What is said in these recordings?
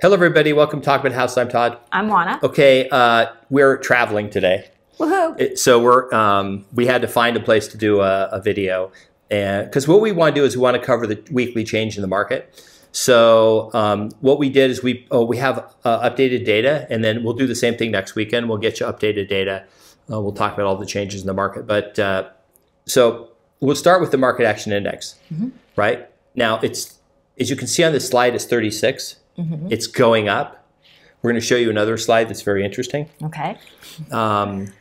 Hello, everybody. Welcome to Talk About House. I'm Todd. I'm Oana. Okay, uh, we're traveling today, Woohoo! It- so we're um, we had to find a place to do a, a video, and because what we want to do is we want to cover the weekly change in the market. So um, what we did is we oh, we have uh, updated data, and then we'll do the same thing next weekend. We'll get you updated data. Uh, we'll talk about all the changes in the market, but uh, so we'll start with the market action index. Right now, it's as you can see on this slide, it's 36. It's going up. We're going to show you another slide that's very interesting. Okay. Um,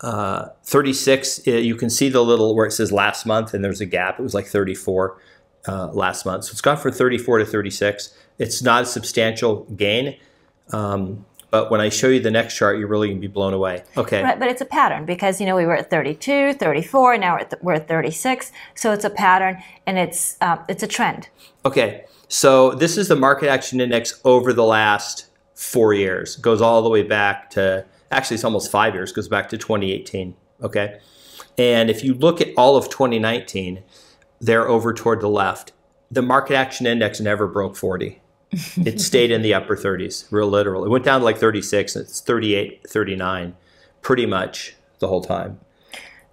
uh, 36, uh, you can see the little where it says last month and there's a gap. It was like 34 uh, last month. So it's gone from 34 to 36. It's not a substantial gain. Um, but when I show you the next chart, you're really going to be blown away. Okay. Right, but it's a pattern because you know we were at 32, 34, now we're at, th- we're at 36. So it's a pattern and it's uh, it's a trend. Okay, so this is the market action index over the last four years. It goes all the way back to actually it's almost five years. Goes back to 2018. Okay, and if you look at all of 2019, they're over toward the left. The market action index never broke 40. it stayed in the upper 30s, real literal. It went down to like 36. It's 38, 39, pretty much the whole time.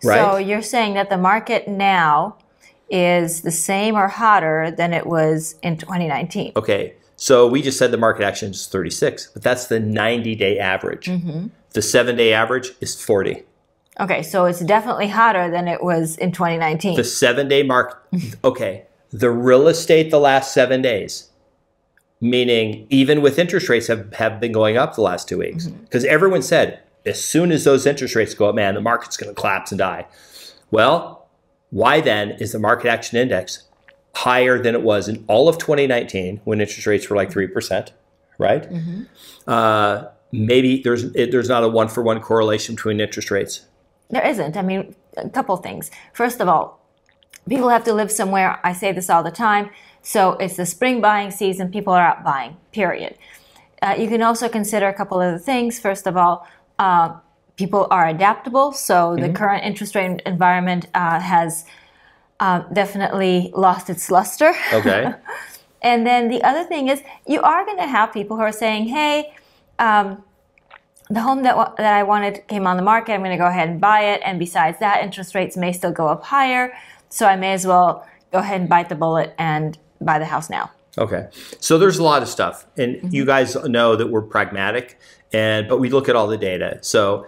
Right? So you're saying that the market now is the same or hotter than it was in 2019. Okay, so we just said the market action is 36, but that's the 90 day average. Mm-hmm. The seven day average is 40. Okay, so it's definitely hotter than it was in 2019. The seven day mark, okay, the real estate the last seven days, meaning even with interest rates have, have been going up the last two weeks. Mm-hmm. Because everyone said, as soon as those interest rates go up, man, the market's going to collapse and die. Well, why then is the market action index higher than it was in all of 2019 when interest rates were like 3%, right? Uh, maybe there's, it, there's not a one for one correlation between interest rates. There isn't. I mean, a couple things. First of all, people have to live somewhere. I say this all the time. So it's the spring buying season. People are out buying, period. Uh, you can also consider a couple other things. First of all, uh, people are adaptable. So the current interest rate environment uh, has uh, definitely lost its luster. Okay. And then the other thing is, you are going to have people who are saying, "Hey, um, the home that wa- that I wanted came on the market. I'm going to go ahead and buy it. And besides that, interest rates may still go up higher, so I may as well go ahead and bite the bullet and buy the house now." Okay. So there's a lot of stuff. And you guys know that we're pragmatic and but we look at all the data. So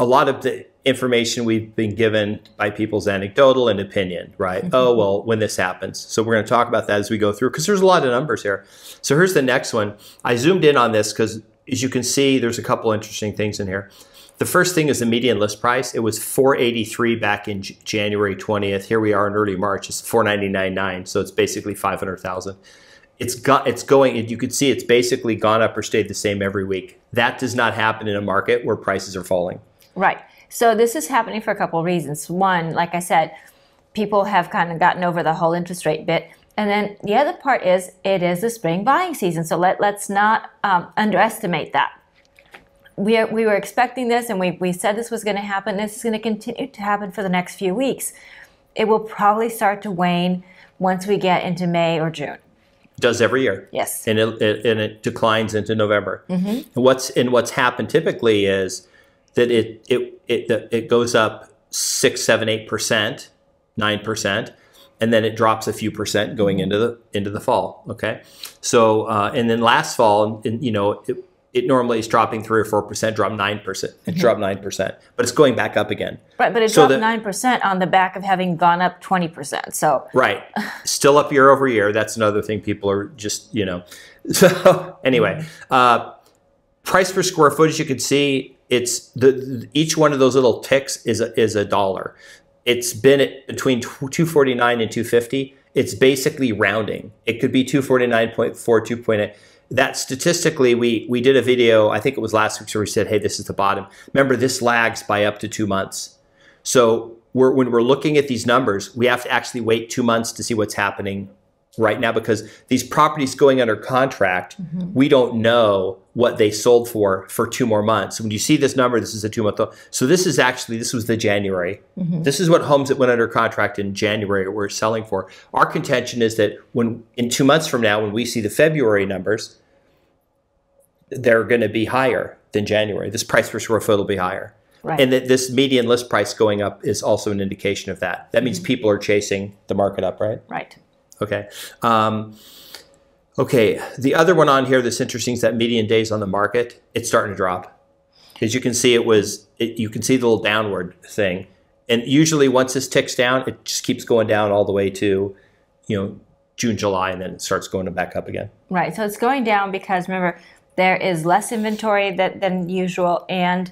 a lot of the information we've been given by people's anecdotal and opinion, right? Mm-hmm. Oh, well, when this happens. So we're going to talk about that as we go through because there's a lot of numbers here. So here's the next one. I zoomed in on this because as you can see, there's a couple interesting things in here. The first thing is the median list price. It was 483 back in J- January 20th. Here we are in early March. It's 499.9. So it's basically 500,000. It's got it's going and you could see it's basically gone up or stayed the same every week. That does not happen in a market where prices are falling. Right. So this is happening for a couple of reasons. One, like I said, people have kind of gotten over the whole interest rate bit. And then the other part is it is the spring buying season. So let, let's not um, underestimate that. We, are, we were expecting this and we, we said this was going to happen. This is going to continue to happen for the next few weeks. It will probably start to wane once we get into May or June. does every year. Yes. And it, it, and it declines into November. And what's and what's happened typically is that it it it that it goes up six, seven, eight percent, nine percent, and then it drops a few percent going into the into the fall. Okay, so uh, and then last fall, and, you know, it, it normally is dropping three or four percent, drop nine percent, it dropped nine percent, but it's going back up again. Right, but it So dropped 9% on the back of having gone up 20%. So Right. Still up year over year. That's another thing people are just, you know. So anyway, uh, price per square foot, as you can see, it's the, each one of those little ticks is a, is a dollar. It's been at between 249 and 250. It's basically rounding. It could be 249.4, 2.8. That statistically, we we did a video. I think it was last week where we said, "Hey, this is the bottom." Remember, this lags by up to two months. So we're, when we're looking at these numbers, we have to actually wait two months to see what's happening right now because these properties going under contract, mm-hmm. we don't know what they sold for for two more months. When you see this number, this is a two month. So this is actually this was the January. Mm-hmm. This is what homes that went under contract in January were selling for. Our contention is that when in two months from now, when we see the February numbers, they're going to be higher than January. This price per square foot will be higher. Right. And that this median list price going up is also an indication of that. That means mm-hmm. people are chasing the market up, right? right. Okay. Um, okay. The other one on here that's interesting is that median days on the market. It's starting to drop. As you can see, it was. It, you can see the little downward thing, and usually once this ticks down, it just keeps going down all the way to, you know, June, July, and then it starts going back up again. Right. So it's going down because remember there is less inventory that, than usual, and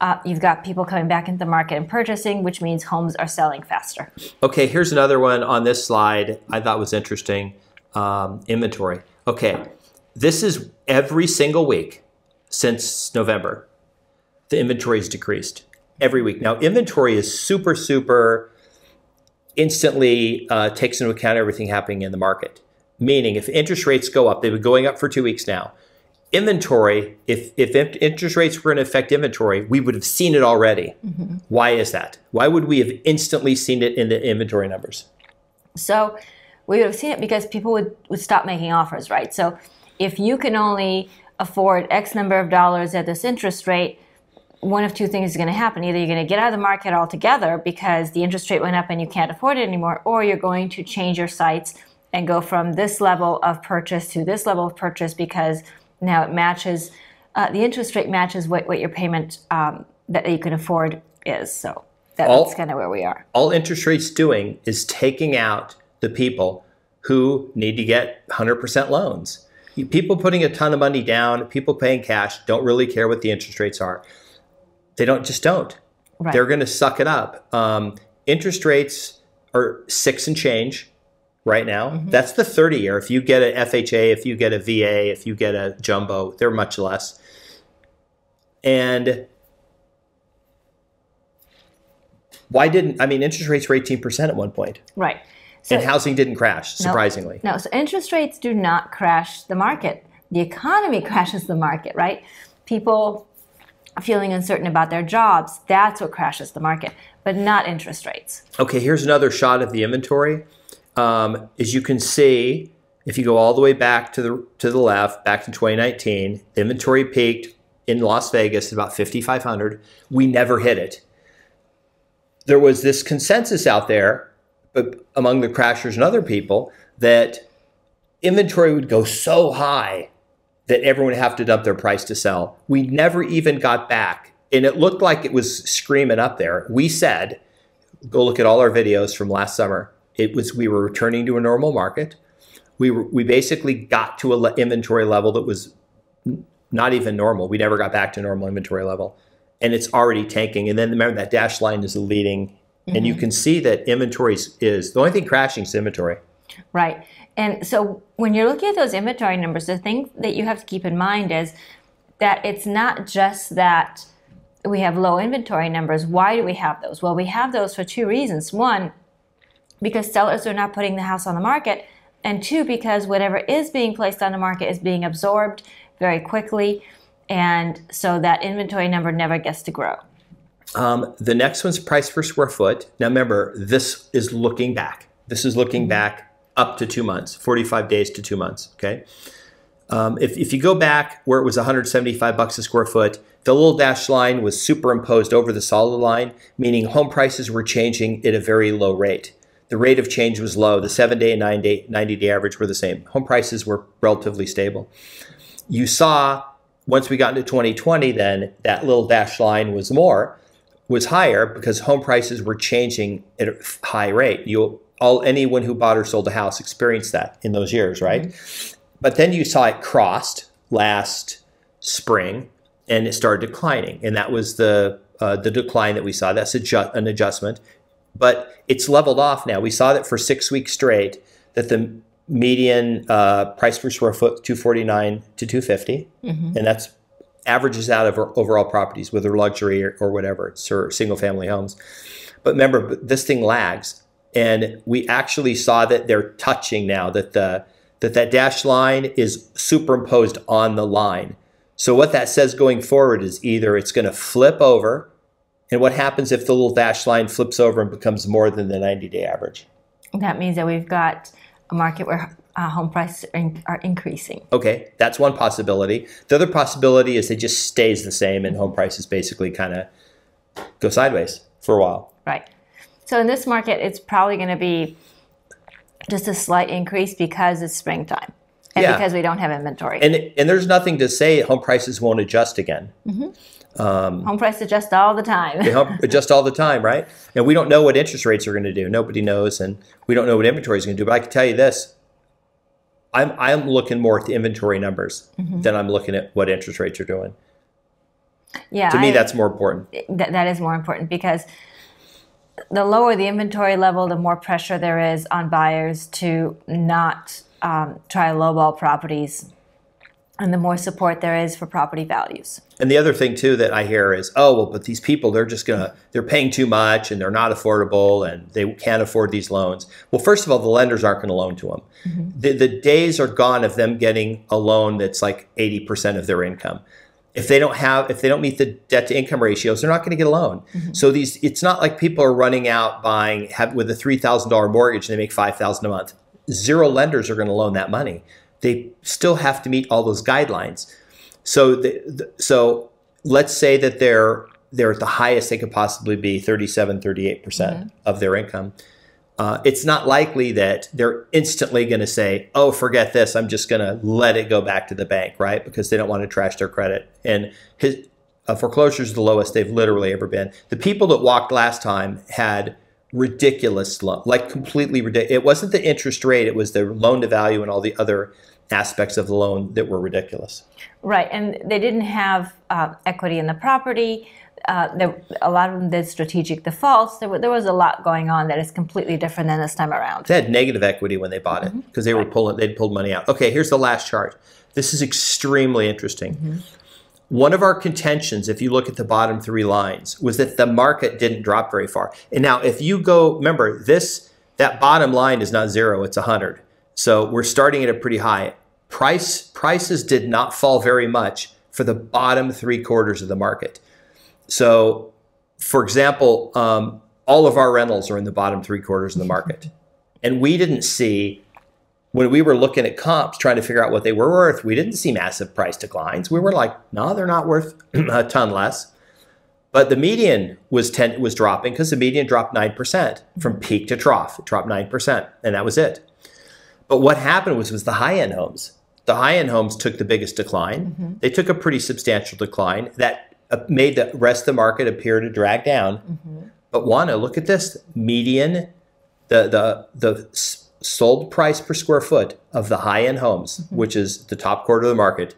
uh, you've got people coming back into the market and purchasing, which means homes are selling faster. Okay, here's another one on this slide I thought was interesting. Um, inventory. Okay, this is every single week since November. The inventory has decreased every week. Now, inventory is super, super instantly uh, takes into account everything happening in the market. Meaning, if interest rates go up, they've been going up for two weeks now. Inventory, if, if interest rates were going to affect inventory, we would have seen it already. Mm-hmm. Why is that? Why would we have instantly seen it in the inventory numbers? So we would have seen it because people would, would stop making offers, right? So if you can only afford X number of dollars at this interest rate, one of two things is going to happen. Either you're going to get out of the market altogether because the interest rate went up and you can't afford it anymore, or you're going to change your sites and go from this level of purchase to this level of purchase because now it matches, uh, the interest rate matches what, what your payment um, that you can afford is. So that, All- that's kind of where we are. all interest rates doing is taking out the people who need to get 100% loans. People putting a ton of money down, people paying cash, don't really care what the interest rates are. They don't just don't. Right. They're going to suck it up. Um, interest rates are six and change right now. Mm-hmm. That's the 30 year. If you get an FHA, if you get a VA, if you get a jumbo, they're much less. And why didn't I mean interest rates were 18% at one point Right. So, and housing didn't crash No. surprisingly. No, so interest rates do not crash the market. The economy crashes the market, right? People feeling uncertain about their jobs, that's what crashes the market, but not interest rates. Okay, here's another shot of the inventory. Um, as you can see, if you go all the way back to the to the left, back to 2019, the inventory peaked in Las Vegas at about 5,500. We never hit it. There was this consensus out there, but among the crashers and other people, that inventory would go so high that everyone would have to dump their price to sell. We never even got back, and it looked like it was screaming up there. We said go look at all our videos from last summer. It was we were returning to a normal market. We were, we basically got to a le- inventory level that was not even normal. We never got back to normal inventory level, and it's already tanking. And then remember that dash line is the leading, and you mm-hmm. can see that inventory is, is the only thing crashing is inventory. Right. And so when you're looking at those inventory numbers, the thing that you have to keep in mind is that it's not just that we have low inventory numbers. Why do we have those? Well, we have those for two reasons. One, because sellers are not putting the house on the market, and two, because whatever is being placed on the market is being absorbed very quickly, and so that inventory number never gets to grow. Um, the next one's price per square foot. Now remember, this is looking back. This is looking back up to two months, 45 days to two months. Okay. Um, if, if you go back where it was 175 bucks a square foot, the little dashed line was superimposed over the solid line, meaning home prices were changing at a very low rate. The rate of change was low. The seven day and nine day, 90 day average were the same. Home prices were relatively stable. You saw once we got into 2020, then that little dashed line was more, was higher because home prices were changing at a high rate. You all anyone who bought or sold a house experienced that in those years, right? But then you saw it crossed last spring and it started declining, and that was the uh, the decline that we saw. That's adju- an adjustment, but it's leveled off now. We saw that for six weeks straight that the median uh, price per square foot 249 to 250 and that's averages out of overall properties whether luxury or, or whatever it's or single family homes. But remember this thing lags. And we actually saw that they're touching now that the that that dashed line is superimposed on the line. So what that says going forward is either it's going to flip over and what happens if the little dashed line flips over and becomes more than the 90 day average That means that we've got a market where uh, home prices are, in, are increasing. Okay, that's one possibility. The other possibility is it just stays the same and home prices basically kind of go sideways for a while. Right. So in this market, it's probably going to be just a slight increase because it's springtime and Yeah. because we don't have inventory. And and there's nothing to say home prices won't adjust again. Home prices adjust all the time. They hum- adjust all the time, right? And we don't know what interest rates are going to do. Nobody knows, and we don't know what inventory is going to do. But I can tell you this: I'm I'm looking more at the inventory numbers than I'm looking at what interest rates are doing. yeah, To me, I- that's more important. that, that is more important because the lower the inventory level, the more pressure there is on buyers to not um, try lowball properties, and the more support there is for property values. And the other thing too that I hear is, oh well, but these people they're just gonna they're paying too much and they're not affordable and they can't afford these loans. Well, first of all, the lenders aren't going to loan to them. Mm-hmm. The, the days are gone of them getting a loan that's like eighty percent of their income. If they don't have, if they don't meet the debt to income ratios, they're not going to get a loan. Mm-hmm. So these, it's not like people are running out buying have, with a three thousand dollar mortgage and they make five thousand a month. Zero lenders are going to loan that money. They still have to meet all those guidelines. So the, the, so let's say that they're they're at the highest they could possibly be 37 38% of their income. Uh, it's not likely that they're instantly going to say, "Oh, forget this. I'm just going to let it go back to the bank," right? Because they don't want to trash their credit. And his uh, foreclosure is the lowest they've literally ever been. The people that walked last time had ridiculous loan, like completely ridiculous. It wasn't the interest rate; it was the loan to value and all the other aspects of the loan that were ridiculous. Right, and they didn't have uh, equity in the property. Uh, there, a lot of them did strategic defaults. There, were, there was a lot going on that is completely different than this time around. They had negative equity when they bought it because they were pulling. They'd pulled money out. Okay, here's the last chart. This is extremely interesting. One of our contentions, if you look at the bottom three lines, was that the market didn't drop very far. And now, if you go, remember this, that bottom line is not zero; it's a hundred. So we're starting at a pretty high price. Prices did not fall very much for the bottom three quarters of the market. So, for example, um, all of our rentals are in the bottom three quarters of the market. And we didn't see, when we were looking at comps trying to figure out what they were worth, we didn't see massive price declines. We were like, no, they're not worth a ton less. But the median was 10, was dropping because the median dropped 9% from peak to trough. It dropped 9%, and that was it. But what happened was was the high end homes. The high end homes took the biggest decline. They took a pretty substantial decline that uh, made the rest of the market appear to drag down. But Oana, look at this median, the the the sold price per square foot of the high end homes, mm-hmm. which is the top quarter of the market,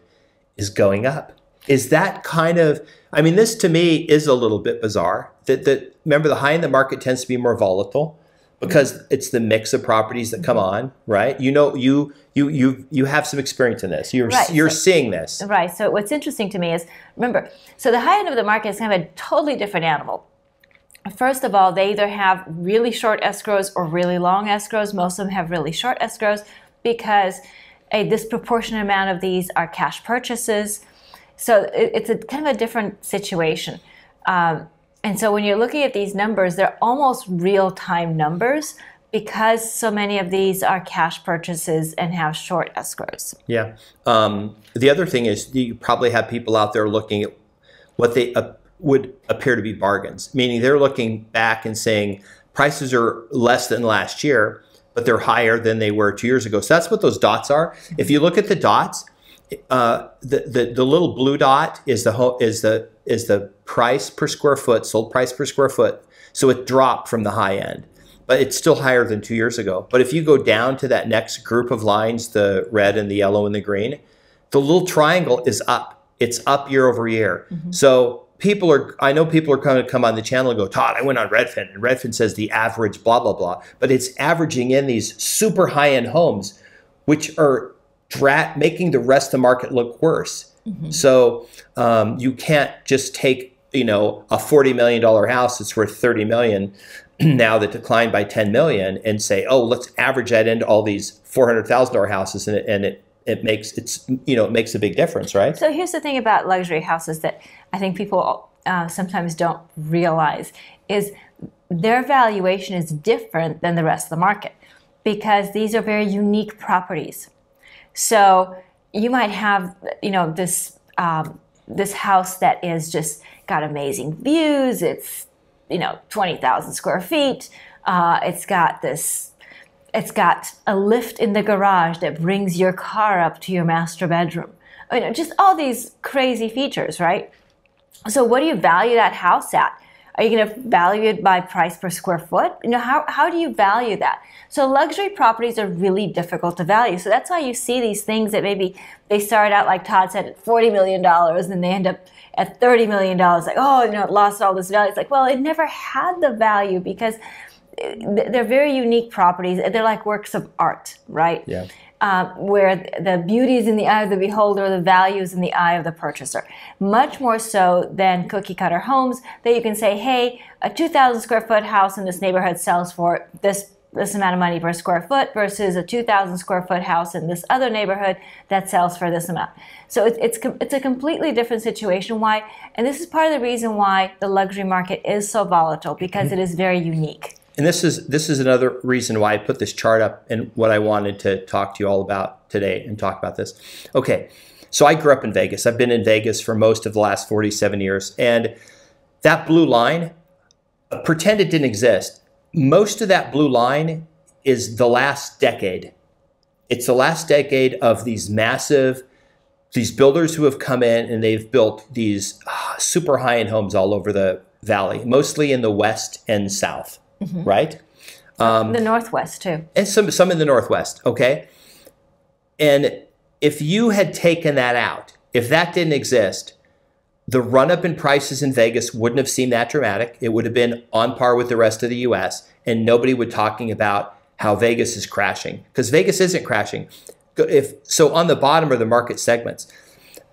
is going up. Is that kind of? I mean, this to me is a little bit bizarre. That that remember the high end of the market tends to be more volatile because mm-hmm. it's the mix of properties that come mm-hmm. on, right? You know, you you you you have some experience in this. You're Right, you're so- seeing this. Right. So what's interesting to me is remember, so the high end of the market is kind of a totally different animal. First of all, they either have really short escrows or really long escrows. Most of them have really short escrows because a disproportionate amount of these are cash purchases. So it's a kind of a different situation. Um, and so when you're looking at these numbers, they're almost real time numbers because so many of these are cash purchases and have short escrows. Yeah. Um, the other thing is you probably have people out there looking at what they uh, would appear to be bargains, meaning they're looking back and saying prices are less than last year, but they're higher than they were two years ago. So that's what those dots are. If you look at the dots, uh, the, the the little blue dot is the is the is the price per square foot, sold price per square foot. So it dropped from the high end, but it's still higher than two years ago. But if you go down to that next group of lines, the red and the yellow and the green, the little triangle is up. It's up year over year. So people are, I know people are going to come on the channel and go, Todd, I went on Redfin, and Redfin says the average blah blah blah, but it's averaging in these super high end homes, which are dra- making the rest of the market look worse. So um, you can't just take you know a forty million dollar house that's worth thirty million now that declined by ten million and say, oh, let's average that into all these four hundred thousand dollar houses, and it, and it it makes it's you know it makes a big difference, right? So here's the thing about luxury houses that I think people uh, sometimes don't realize is their valuation is different than the rest of the market. because these are very unique properties. So you might have, you know, this um, this house that is just got amazing views. It's you know twenty thousand square feet. Uh, it's got this. It's got a lift in the garage that brings your car up to your master bedroom. I mean, just all these crazy features, right? So, what do you value that house at? Are you going to value it by price per square foot? You know, how, how do you value that? So luxury properties are really difficult to value. So that's why you see these things that maybe they start out, like Todd said, at $40 million and they end up at $30 million. Like, oh, you know, it lost all this value. It's like, well, it never had the value because they're very unique properties. They're like works of art, right? Yeah uh, where the beauty is in the eye of the beholder, the value is in the eye of the purchaser. Much more so than cookie cutter homes that you can say, hey, a 2,000 square foot house in this neighborhood sells for this this amount of money per square foot versus a 2,000 square foot house in this other neighborhood that sells for this amount. So it's, it's, it's a completely different situation. Why? And this is part of the reason why the luxury market is so volatile because mm-hmm. it is very unique and this is this is another reason why I put this chart up and what I wanted to talk to you all about today and talk about this. Okay, so I grew up in Vegas. I've been in Vegas for most of the last 47 years, and that blue line, pretend it didn't exist. Most of that blue line is the last decade. It's the last decade of these massive these builders who have come in and they've built these uh, super high end homes all over the valley, mostly in the west and south mm-hmm. right? Um, the Northwest too, and some some in the Northwest. Okay, and if you had taken that out, if that didn't exist, the run up in prices in Vegas wouldn't have seemed that dramatic. It would have been on par with the rest of the U.S. and nobody would be talking about how Vegas is crashing because Vegas isn't crashing. If so, on the bottom are the market segments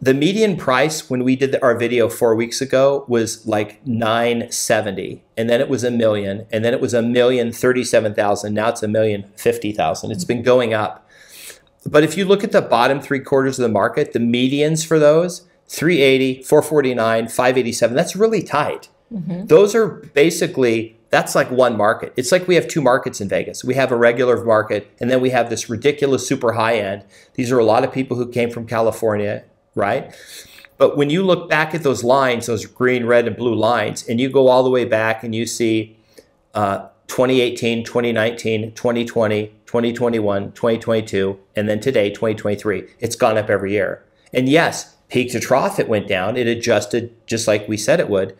the median price when we did the, our video four weeks ago was like 970 and then it was a million and then it was a million 37,000 now it's a million 50,000 it's been going up but if you look at the bottom three quarters of the market the medians for those 380 449 587 that's really tight mm-hmm. those are basically that's like one market. It's like we have two markets in Vegas. We have a regular market, and then we have this ridiculous super high end. These are a lot of people who came from California right? But when you look back at those lines, those green, red, and blue lines, and you go all the way back and you see uh, 2018, 2019, 2020, 2021, 2022, and then today, 2023, it's gone up every year. And yes, peak to trough, it went down. It adjusted just like we said it would.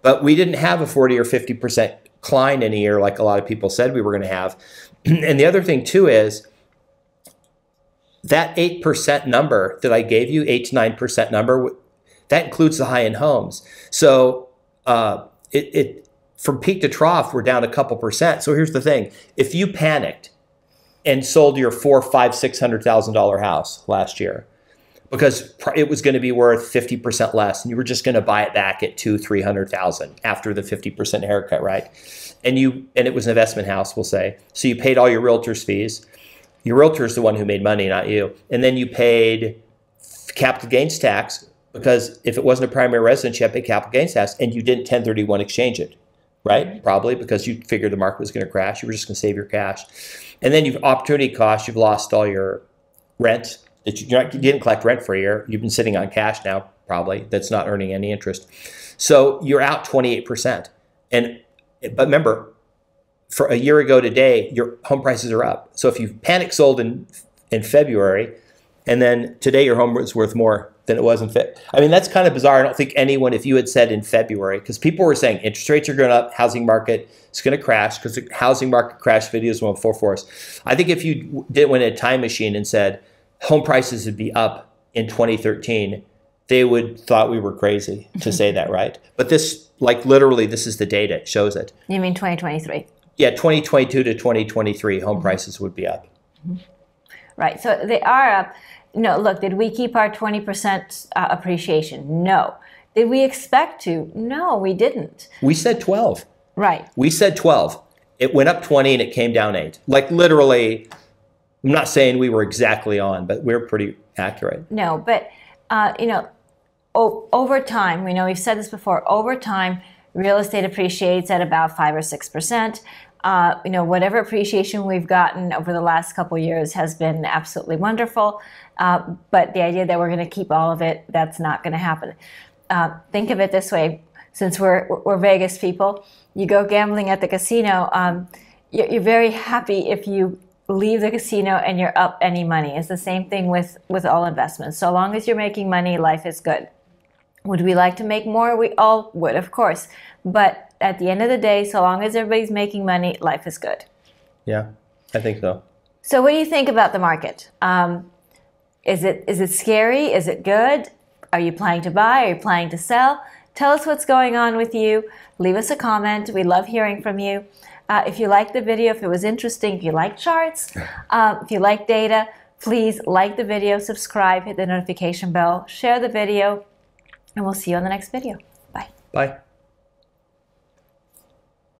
But we didn't have a 40 or 50% decline in a year like a lot of people said we were going to have. and the other thing, too, is that 8% number that I gave you, 8 to 9% number, that includes the high end homes. So uh, it, it from peak to trough, we're down a couple percent. So here's the thing if you panicked and sold your four, five, six hundred thousand dollar house last year because it was going to be worth 50% less and you were just going to buy it back at two, 300,000 after the 50% haircut, right? And you, and it was an investment house, we'll say. So you paid all your realtor's fees your realtor is the one who made money, not you. And then you paid capital gains tax because if it wasn't a primary residence, you had to pay capital gains tax, and you didn't 1031 exchange it, right? Probably because you figured the market was going to crash. You were just going to save your cash. And then you've opportunity cost. You've lost all your rent that you, not, you didn't collect rent for a year. You've been sitting on cash now, probably that's not earning any interest. So you're out 28%. And but remember, for a year ago today, your home prices are up. So if you panic sold in in February, and then today your home is worth more than it was in Feb. I mean, that's kind of bizarre. I don't think anyone, if you had said in February, because people were saying interest rates are going up, housing market is going to crash because the housing market crash videos went full force. I think if you did went in a time machine and said home prices would be up in 2013, they would thought we were crazy to say that, right? But this, like literally, this is the data. It shows it. You mean 2023? Yeah, 2022 to 2023, home mm-hmm. prices would be up. Mm-hmm. Right. So they are up. No, look, did we keep our 20% uh, appreciation? No. Did we expect to? No, we didn't. We said 12. Right. We said 12. It went up 20 and it came down 8. Like literally, I'm not saying we were exactly on, but we're pretty accurate. No, but, uh, you know, o- over time, we know we've said this before, over time, real estate appreciates at about 5 or 6%. Uh, you know, whatever appreciation we've gotten over the last couple years has been absolutely wonderful. Uh, but the idea that we're going to keep all of it, that's not going to happen. Uh, think of it this way: since we're we're Vegas people, you go gambling at the casino. Um, you're, you're very happy if you leave the casino and you're up any money. It's the same thing with with all investments. So long as you're making money, life is good. Would we like to make more? We all would, of course. But at the end of the day, so long as everybody's making money, life is good. Yeah, I think so. So, what do you think about the market? Um, is it is it scary? Is it good? Are you planning to buy? Are you planning to sell? Tell us what's going on with you. Leave us a comment. We love hearing from you. Uh, if you liked the video, if it was interesting, if you like charts, uh, if you like data, please like the video, subscribe, hit the notification bell, share the video, and we'll see you on the next video. Bye. Bye.